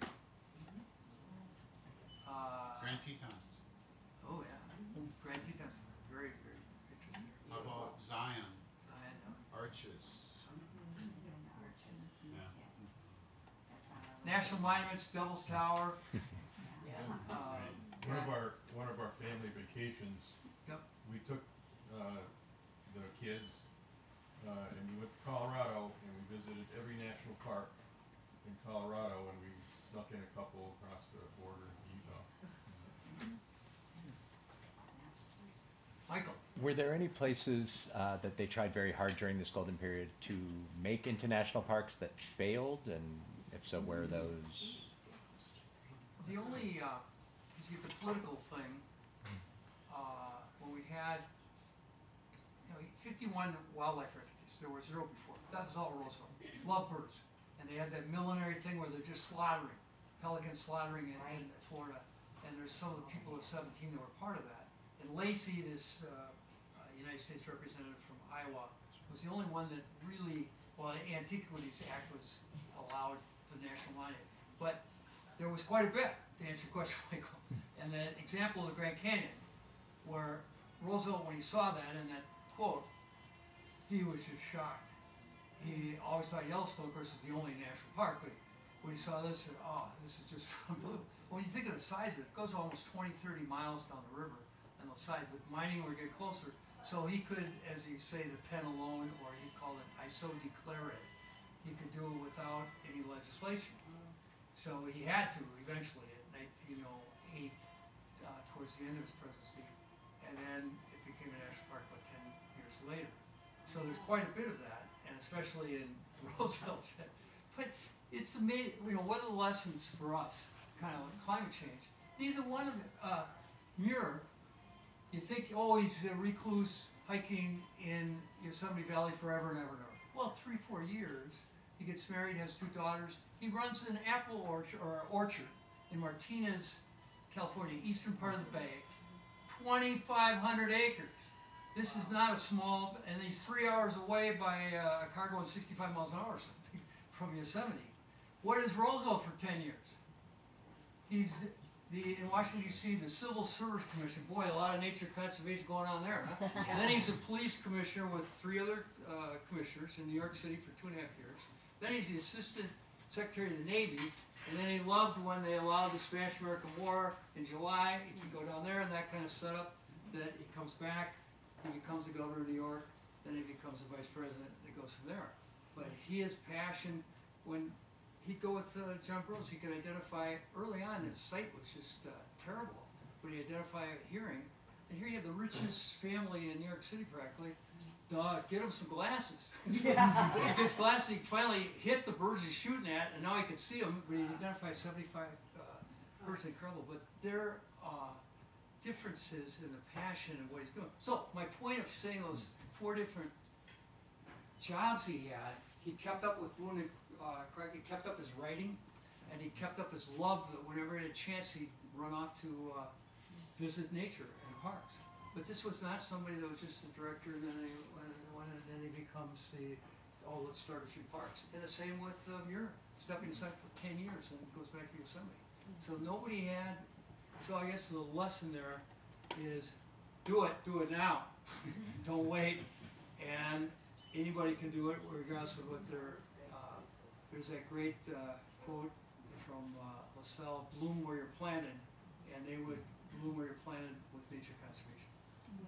Uh, Grand Tetons. oh yeah, Grand Tetons, very, very interesting. How about Zion, Zion, yeah. Arches? Yeah. National Monuments, Devil's Tower, Yeah. uh, One of our, one of our family vacations. Yep. We took, uh, the kids, uh, and we went to Colorado and we visited every national park in Colorado and we snuck in a couple across the border to Utah. Michael. Were there any places uh, that they tried very hard during this golden period to make into national parks that failed? And if so, where are those? The only, uh, is you get the political thing, uh, when we had, you know, fifty-one wildlife refuges, there were zero before, that was all Roosevelt, love birds. And they had that millinery thing where they're just slaughtering, pelican slaughtering in, in Florida, and there's some of the people of seventeen that were part of that. And Lacey, this, uh, uh, United States representative from Iowa, was the only one that really, well, the Antiquities Act was allowed the national monument. But there was quite a bit, to answer your question, Michael. And the example of the Grand Canyon, where Roosevelt, when he saw that in that quote, he was just shocked. He always thought Yellowstone, of course, is the only national park, but when he saw this, he said, oh, this is just unbelievable. When you think of the size of it, it goes almost 20, 30 miles down the river on those sides. With mining, would get closer. So he could, as you say, the pen alone, or he called it ISO declare it. He could do it without any legislation. So he had to eventually in nineteen oh eight, uh, towards the end of his presidency. And then it became a national park about ten years later. So there's quite a bit of that, and especially in Roosevelt's. But it's amazing, you know, what are the lessons for us, kind of like climate change? Neither one of it, uh, Muir, you think, oh, he's a recluse hiking in Yosemite Valley forever and ever and ever. Well, three, four years, he gets married, has two daughters. He runs an apple orchard or orchard in Martinez, California, eastern part of the bay. 2,500 acres. This is not a small, and he's three hours away by uh, a car going 65 miles an hour or something from Yosemite. What is Roosevelt for 10 years? He's the, in Washington D.C., the Civil Service Commission. Boy, a lot of nature conservation going on there, huh? and then he's a police commissioner with three other uh, commissioners in New York City for two and a half years. Then he's the assistant secretary of the Navy, and then he loved when they allowed the Spanish-American War in July. He could go down there and that kind of setup. That he comes back, he becomes the governor of New York, then he becomes the vice president. It goes from there. But his passion, when he'd go with uh, John Burroughs, he could identify early on. His sight was just uh, terrible, but he identified hearing. And here you have the richest family in New York City, practically. Duh, get him some glasses. he gets glasses. He finally hit the birds he's shooting at, and now he can see them. But he identified 75 uh, birds. Incredible. But their uh, differences in the passion and what he's doing. So my point of saying those four different jobs he had, he kept up with Boone and uh, Crockett, he kept up his writing, and he kept up his love that whenever he had a chance, he'd run off to uh, visit nature and parks. But this was not somebody that was just a director, and then he, when, when, and then he becomes the, oh, let's start a few parks. And the same with uh, Muir, stepping aside for ten years and goes back to Yosemite. So nobody had, so I guess the lesson there is, do it, do it now. Don't wait. And anybody can do it regardless of what their, uh, there's that great, uh, quote from, uh, LaSalle, bloom where you're planted, and they would bloom where you're planted with nature conservation.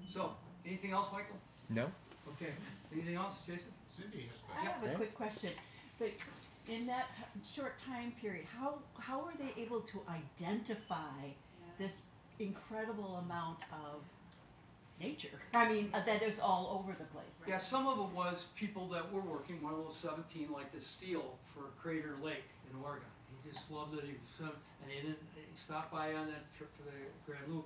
So, anything else, Michael? No? Okay, anything else, Jayson? Cindy has a I question. have a Yeah. quick question, but in that t- short time period, how, how were they able to identify this incredible amount of nature? I mean, uh, that is all over the place. Yeah, some of it was people that were working, one of those seventeen, like the steel for Crater Lake in Oregon. He just loved it, he was, and he didn't, he stopped by on that trip for the Grand Loop.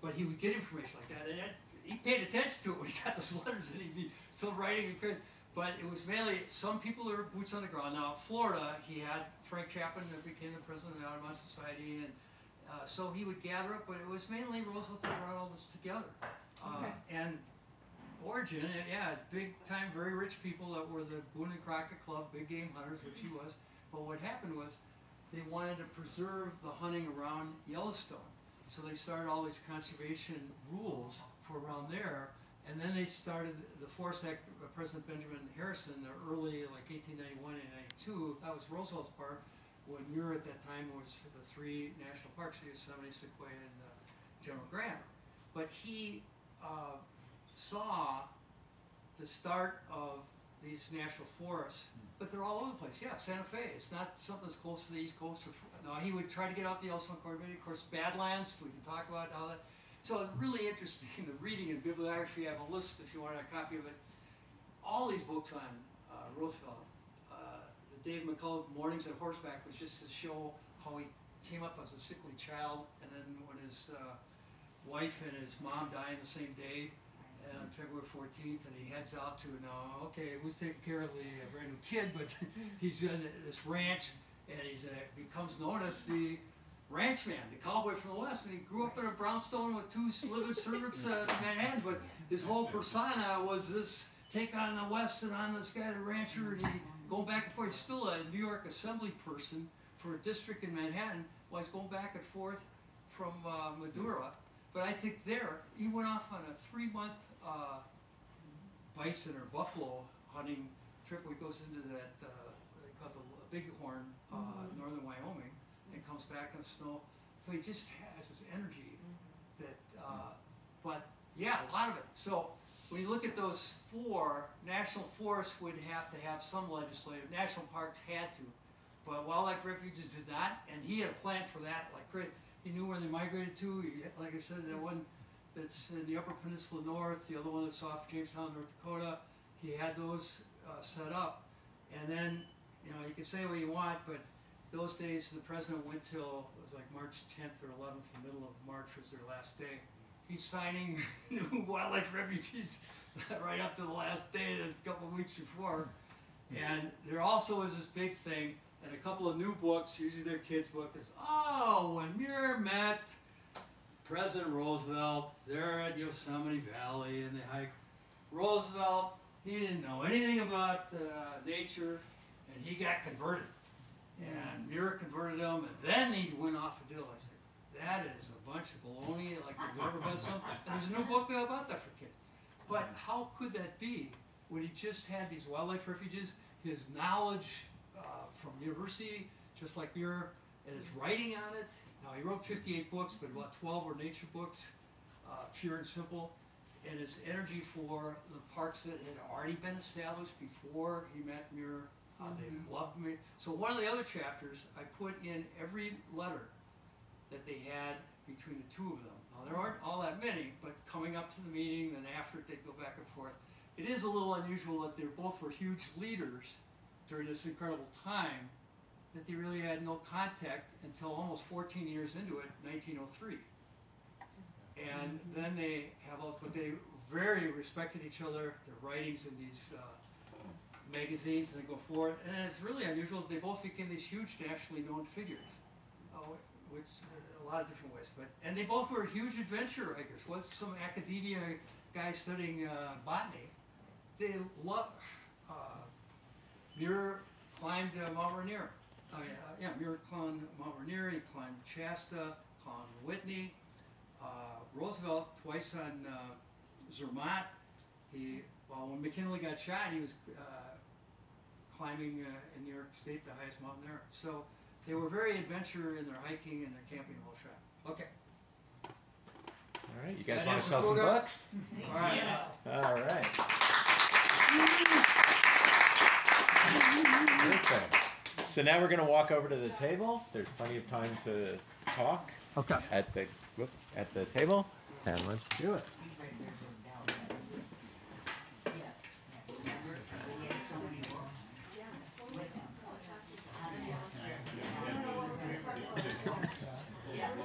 But he would get information like that, and that, he paid attention to it when he got those letters, and he'd be still writing and crazy. But it was mainly, some people were boots on the ground. Now, Florida, he had Frank Chapman that became the president of the Audubon Society, and, uh, so he would gather up, but it was mainly Roosevelt that brought all this together. Uh, Okay. and Origin, uh, yeah, it's big time, very rich people that were the Boone and Crockett Club, big game hunters, which he was. But what happened was, they wanted to preserve the hunting around Yellowstone. So they started all these conservation rules for around there. And then they started the Forest Act, uh, President Benjamin Harrison, the early, like eighteen ninety-one and ninety-two, that was Roosevelt's part. When Muir at that time was the three national parks, Yosemite, Sequoia, and uh, General Grant. But he, uh, saw the start of these national forests, but they're all over the place. Yeah, Santa Fe. It's not something that's close to the East Coast. Or, no, he would try to get out the Yellowstone Corridor. Of course, Badlands. We can talk about all that. So it's really interesting. The reading and bibliography. I have a list if you want a copy of it. All these books on uh, Roosevelt. Uh, the Dave McCullough Mornings at Horseback was just to show how he came up as a sickly child, and then when his uh, wife and his mom die on the same day, uh, on February fourteenth, and he heads out to now. Okay, who's taking care of the uh, brand new kid? But he's in this ranch, and he's uh, becomes known as the ranchman, the cowboy from the west. And he grew up in a brownstone with two slivered servants uh, in Manhattan. But his whole persona was this take on the west and on this guy, the rancher, and he going back and forth. He's still a New York Assembly person for a district in Manhattan. While he's going back and forth from uh, Medora. But I think there, he went off on a three month uh, bison or buffalo hunting trip where he goes into that, uh, they call it the Bighorn, uh, northern Wyoming, and comes back in the snow. So he just has this energy that, uh, but yeah, a lot of it. So when you look at those four, national forests would have to have some legislative, national parks had to, but wildlife refuges did not, and he had a plan for that, like crazy. He knew where they migrated to, he, like I said, that one that's in the Upper Peninsula North, the other one that's off Jamestown, North Dakota. He had those uh, set up, and then you know you can say what you want, but those days the president went till it was like March 10th or 11th, the middle of March was their last day. He's signing new wildlife refugees right up to the last day, a couple of weeks before. And there also is this big thing, and a couple of new books, usually they're kids' books. Is, oh, when Muir met President Roosevelt, there at Yosemite Valley, and they hike. Roosevelt, he didn't know anything about uh, nature, and he got converted. And Muir converted him, and then he went off a deal. I said, that is a bunch of baloney, like there's never been something. There's a new book about that for kids. But how could that be when he just had these wildlife refuges, his knowledge uh, from university, just like Muir, and his writing on it. Now he wrote 58 books, but about 12 were nature books, uh, pure and simple. And his energy for the parks that had already been established before he met Muir, uh, they loved me. So one of the other chapters, I put in every letter that they had between the two of them. Now there aren't all that many, but coming up to the meeting, then after it, they'd go back and forth. It is a little unusual that they both were huge leaders during this incredible time, that they really had no contact until almost 14 years into it, 1903. And then they have all, but they very respected each other, their writings in these uh, magazines, and they go forward. And it's really unusual they both became these huge nationally known figures, uh, which uh, a lot of different ways. But and they both were huge adventure hikers. What's some academia guy studying uh, botany? They love. Uh, Muir climbed uh, Mount Rainier. Uh, yeah, Muir climbed Mount Rainier. He climbed Shasta, climbed Whitney. Uh, Roosevelt twice on Zermatt. He well, when McKinley got shot, he was uh, climbing uh, in New York State, the highest mountain there. So they were very adventure in their hiking and their camping the whole shot. Okay, All right, you guys That want to sell some program? books? all right. All right. Perfect. So now we're gonna walk over to the table. There's plenty of time to talk Okay. at the, whoop, at the table. And let's do it.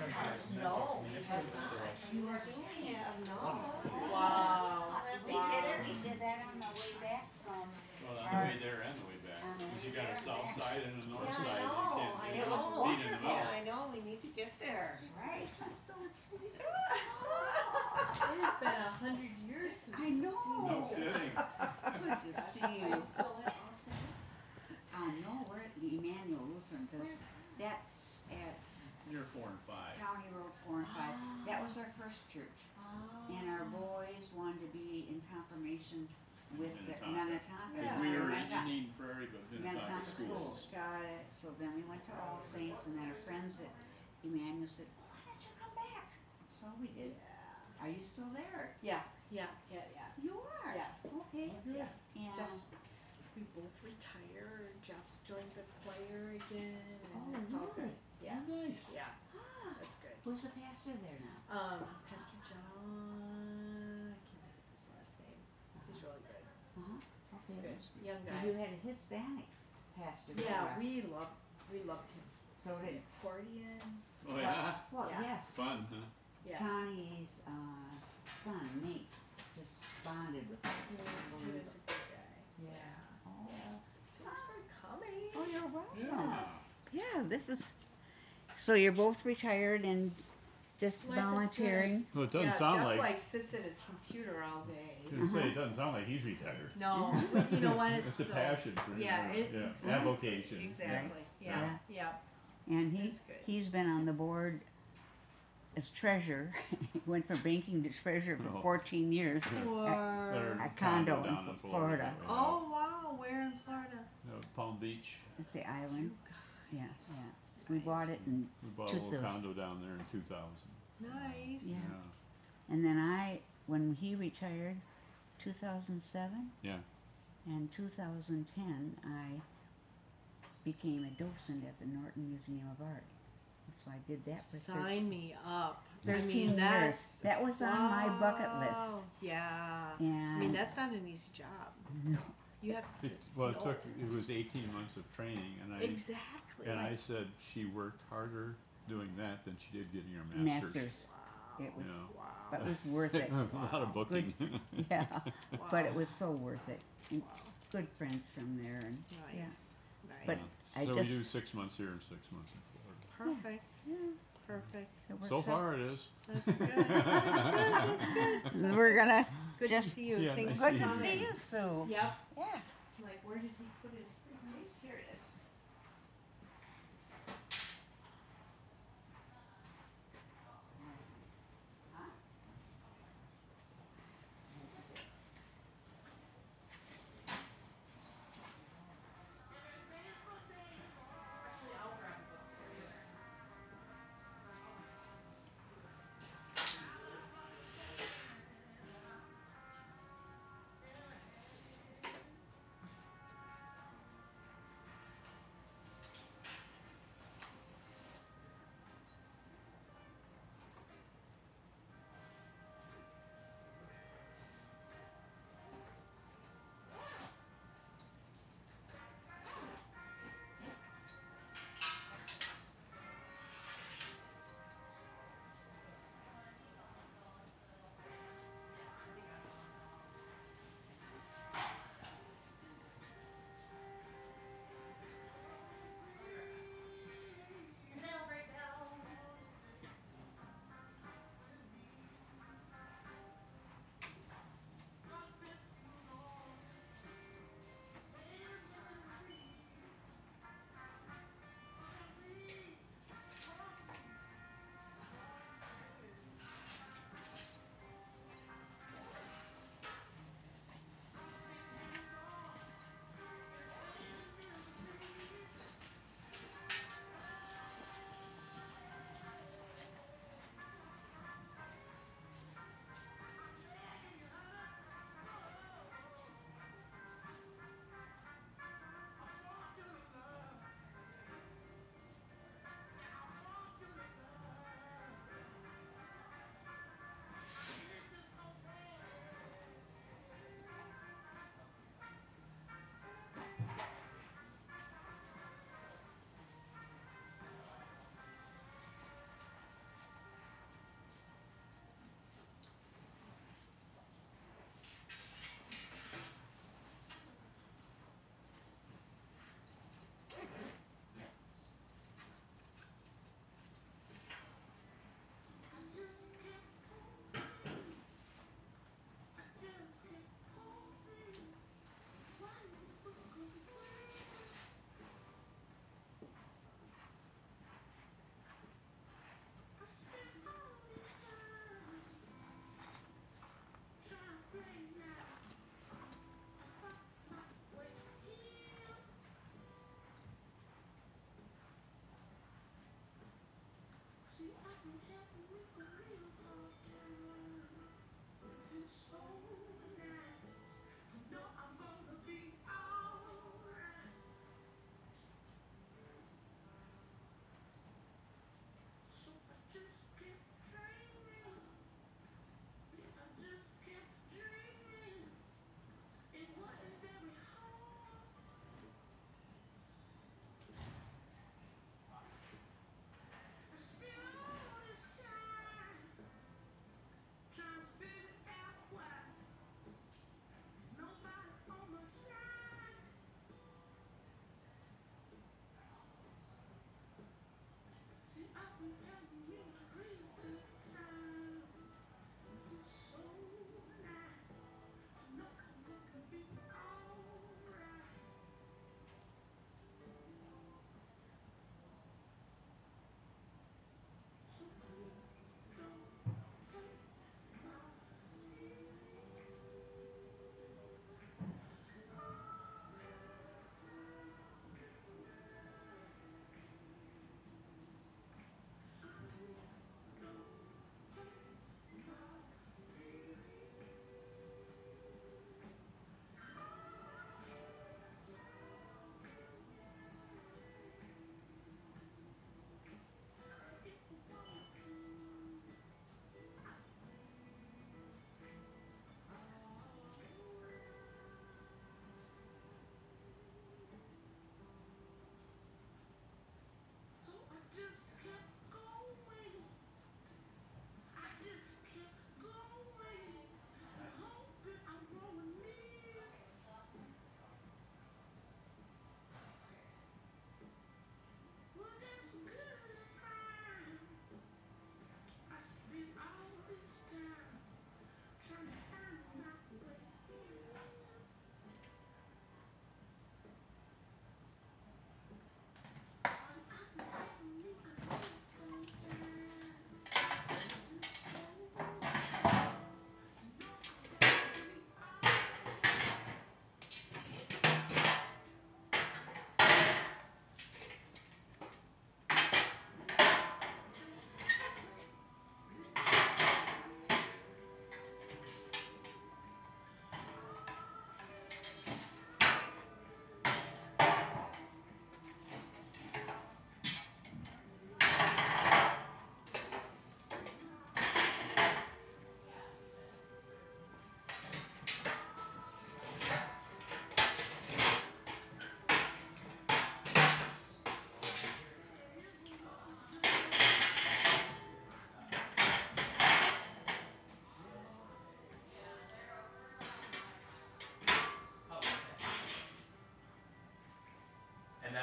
No. You are doing it, no. Wow. We did it, we did that on the way back from, Well, on the way there and the way back, cause you got a south side and a north side, I you know, can't, I know. the I know, we need to get there. right. So sweet. It has been a hundred years since I know. No kidding. Good to see you. Uh, no, we're at Emmanuel Lutheran, cause that's at Near four and five. County Road four and five. That was our first church. And our boys wanted to be in confirmation with the Minnetonka. Minnetonka. Cause we were in Minnetonka- Eden Prairie, but Minnetonka Minnetonka schools. schools. Got it. So then we went to All Saints and then our friends at Emmanuel said, why don't you come back? So we did. Are you still there? Yeah, yeah, yeah, yeah. You are? Yeah. Okay, good. Yeah. And, Jeff's, we both retire. Jeff's joined the choir again, and Oh, it's all good. Yeah, Nice. yeah, ah, that's good. Who's the pastor there now? Um, Pastor John, I can't think of his last name. He's really good. Uh-huh, He's okay. good. Young And you had a Hispanic pastor there. Yeah, right? we loved, we loved him. So did. Accordion. Oh, yeah? Well, Yeah. yes. Fun, huh? Yeah. Connie's, uh, son, Nate, just bonded with him. He was a good guy. Yeah. Oh. Thanks for coming. Oh, you're welcome. Yeah. Yeah, this is, so you're both retired and just Life is good. volunteering? Well, it doesn't yeah, sound Jeff like, like sits at his computer all day. I was gonna say, it doesn't sound like he's retired. No, but you know what? It's, It's a the- passion for him. Yeah, it- Yeah, exactly. avocation. Exactly. Yeah. Yeah. And he, That's good. he's been on the board as treasurer, He went from banking to treasurer for Oh. fourteen years. Their A condo in down in Florida. Oh wow, where in Florida? Uh, Palm Beach. It's the island, yeah, yeah. We bought it and, We bought a little 2000. condo down there in two thousand. Nice. Yeah. and then I, when he retired, two thousand seven, Yeah. and two thousand ten, I became a docent at the Norton Museum of Art. So I did that for Sign thirteen, me up. I thirteen mean, years. that's That was on my bucket list. wow. Yeah. And I mean, that's not an easy job. No. You have to. It, well, it know. took, it was eighteen months of training and I, Exactly. And I said she worked harder doing that than she did getting her master's. masters. Wow. It was, Yeah. Wow. but it was worth it. A lot of booking. Yeah, but it was so worth it. And Wow. good friends from there and, yeah. Nice. Nice. But I So we just, do six months here and six months in Florida. Perfect. yeah, Perfect. it works So out. far it is. That's good. That's good. That's good. We're gonna, Good Just- to see you. Yeah, nice good to see see you, Sue. Yep. Yeah. Like, where did he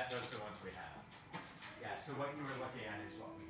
those are the ones we have. Yeah, so what you were looking at is what we